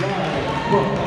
Live from